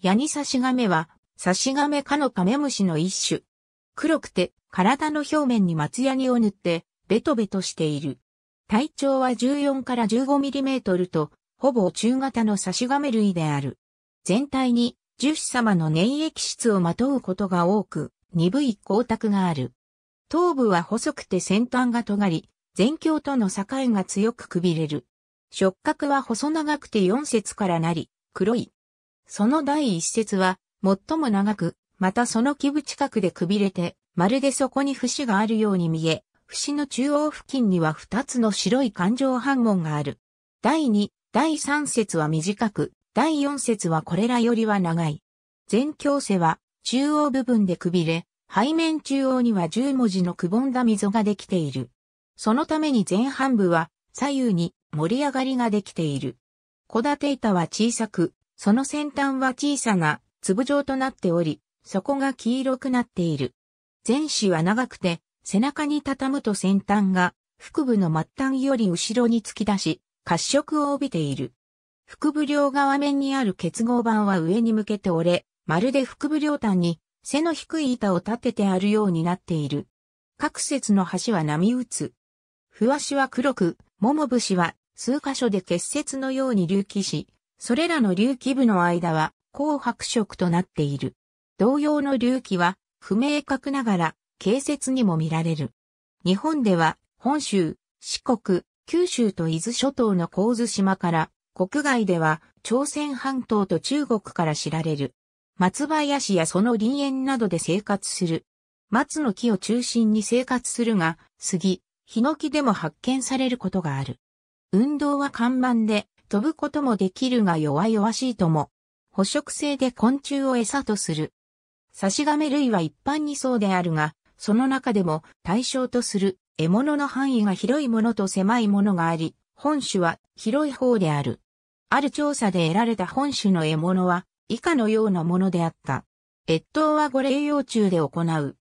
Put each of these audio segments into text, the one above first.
ヤニサシガメは、サシガメ科のカメムシの一種。黒くて、体の表面に松ヤニを塗って、ベトベトしている。体長は14から15ミリメートルと、ほぼ中型のサシガメ類である。全体に、樹脂様の粘液質をまとうことが多く、鈍い光沢がある。頭部は細くて先端が尖り、前鏡との境が強くくびれる。触覚は細長くて4節からなり、黒い。その第一節は、最も長く、またその基部近くでくびれて、まるでそこに節があるように見え、節の中央付近には2つの白い環状反紋がある。第2、第3節は短く、第4節はこれらよりは長い。前鏡背は中央部分でくびれ、背面中央には10文字のくぼんだ溝ができている。そのために前半部は左右に盛り上がりができている。小立板は小さく、その先端は小さな粒状となっており、そこが黄色くなっている。前肢は長くて、背中に畳むと先端が腹部の末端より後ろに突き出し、褐色を帯びている。腹部両側面にある結合板は上に向けて折れ、まるで腹部両端に背の低い板を立ててあるようになっている。各節の端は波打つ。ふ足は黒く、桃節は数箇所で結節のように隆起し、それらの隆起部の間は紅白色となっている。同様の隆起は不明確ながら形節にも見られる。日本では本州、四国、九州と伊豆諸島の神津島から国外では朝鮮半島と中国から知られる。松林やその林園などで生活する。松の木を中心に生活するが、杉、ヒノキでも発見されることがある。運動は看板で飛ぶこともできるが弱々しいとも。捕食性で昆虫を餌とする。サシガメ類は一般にそうであるが、その中でも対象とする獲物の範囲が広いものと狭いものがあり、本種は広い方である。ある調査で得られた本種の獲物は以下のようなものであった。越冬は五霊幼虫で行う。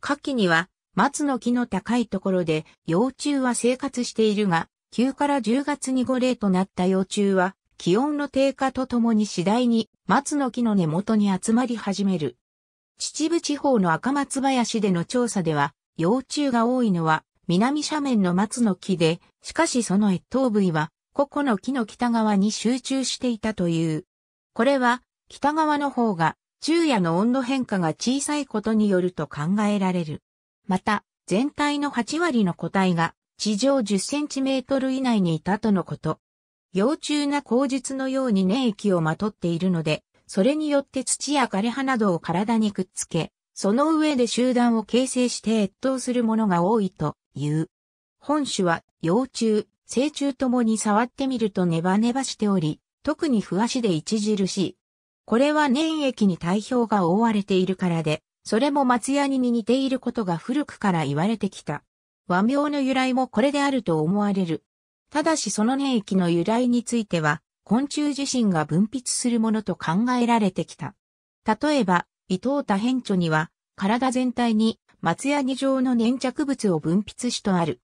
夏季には松の木の高いところで幼虫は生活しているが、9から10月に5例となった幼虫は、気温の低下とともに次第に松の木の根元に集まり始める。秩父地方の赤松林での調査では、幼虫が多いのは南斜面の松の木で、しかしその越冬部位は、個々の木の北側に集中していたという。これは、北側の方が、昼夜の温度変化が小さいことによると考えられる。また、全体の8割の個体が地上10センチメートル以内にいたとのこと。幼虫な口述のように粘液をまとっているので、それによって土や枯葉などを体にくっつけ、その上で集団を形成して越冬するものが多いという。本種は幼虫、成虫ともに触ってみるとネバネバしており、特に不足で著しい。これは粘液に体表が覆われているからで、それも松ヤニに似ていることが古くから言われてきた。和名の由来もこれであると思われる。ただしその粘液の由来については、昆虫自身が分泌するものと考えられてきた。例えば、伊藤多変著には、体全体に松ヤニ状の粘着物を分泌しとある。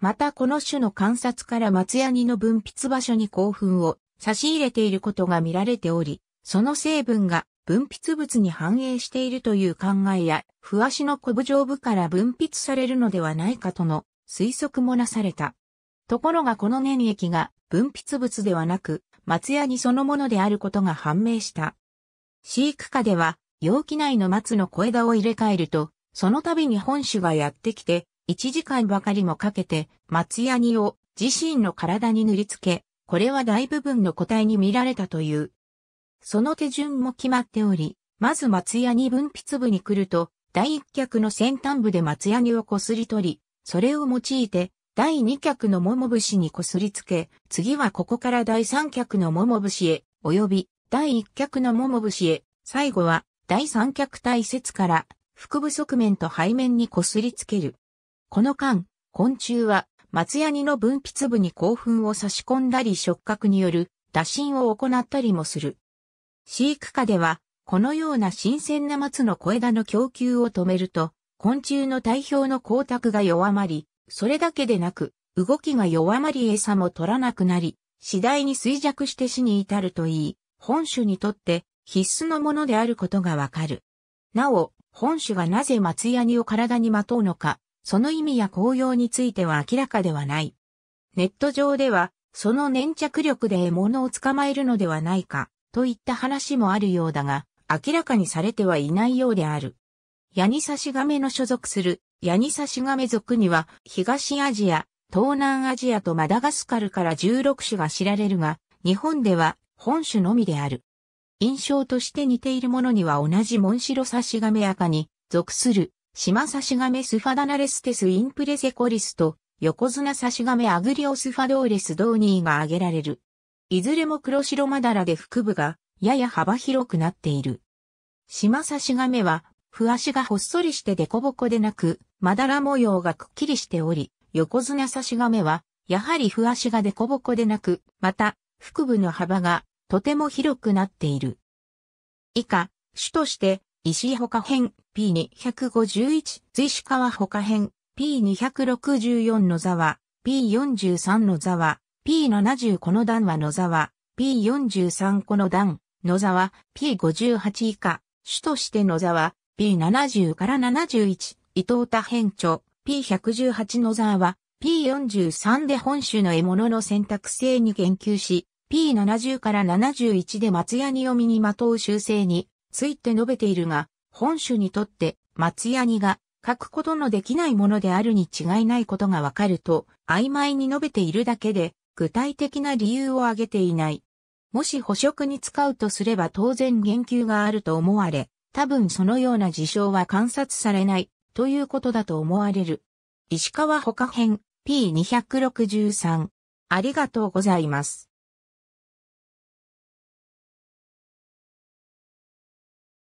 またこの種の観察から松ヤニの分泌場所に興奮を差し入れていることが見られており、その成分が分泌物に反映しているという考えや、不足のコブ上部から分泌されるのではないかとの推測もなされた。ところがこの粘液が分泌物ではなく、松屋にそのものであることが判明した。飼育下では、容器内の松の小枝を入れ替えると、その度に本種がやってきて、1時間ばかりもかけて、松ヤニを自身の体に塗り付け、これは大部分の個体に見られたという。その手順も決まっており、まず松屋に分泌部に来ると、第一脚の先端部で松屋にをこすり取り、それを用いて、第二脚の桃節にこすりつけ、次はここから第三脚の桃節へ、及び第一脚の桃節へ、最後は第三脚体節から腹部側面と背面にこすりつける。この間、昆虫は松ヤニの分泌部に興奮を差し込んだり触覚による打診を行ったりもする。飼育下では、このような新鮮な松の小枝の供給を止めると、昆虫の体表の光沢が弱まり、それだけでなく、動きが弱まり餌も取らなくなり、次第に衰弱して死に至るといい、本種にとって必須のものであることがわかる。なお、本種がなぜ松ヤニを体にまとうのか、その意味や効用については明らかではない。ネット上では、その粘着力で獲物を捕まえるのではないか、といった話もあるようだが、明らかにされてはいないようである。ヤニサシガメの所属するヤニサシガメ属には東アジア、東南アジアとマダガスカルから16種が知られるが、日本では本種のみである。印象として似ているものには同じモンシロサシガメアカに属するシマサシガメスファダナレステスインプレセコリスと横綱サシガメアグリオスファドーレスドーニーが挙げられる。いずれも黒白マダラで腹部がやや幅広くなっている。シマサシガメは、ふ足がほっそりしてデコボコでなく、まだら模様がくっきりしており、横綱サシガメは、やはりふ足がデコボコでなく、また、腹部の幅がとても広くなっている。以下、種として、石井他編 P251、随川他編 P264 の座は、P43 の座は、P70 この段はの座は、P43 この段、の座は、P58 以下、種としての座は、P70 から71、伊藤多編長、P118 の座は、P43 で本種の獲物の選択性に言及し、P70 から71で松ヤニを身にまとう習性について述べているが、本種にとって松ヤニが書くことのできないものであるに違いないことがわかると、曖昧に述べているだけで、具体的な理由を挙げていない。もし捕食に使うとすれば当然言及があると思われ、多分そのような事象は観察されないということだと思われる。石川他編 P263 ありがとうございます。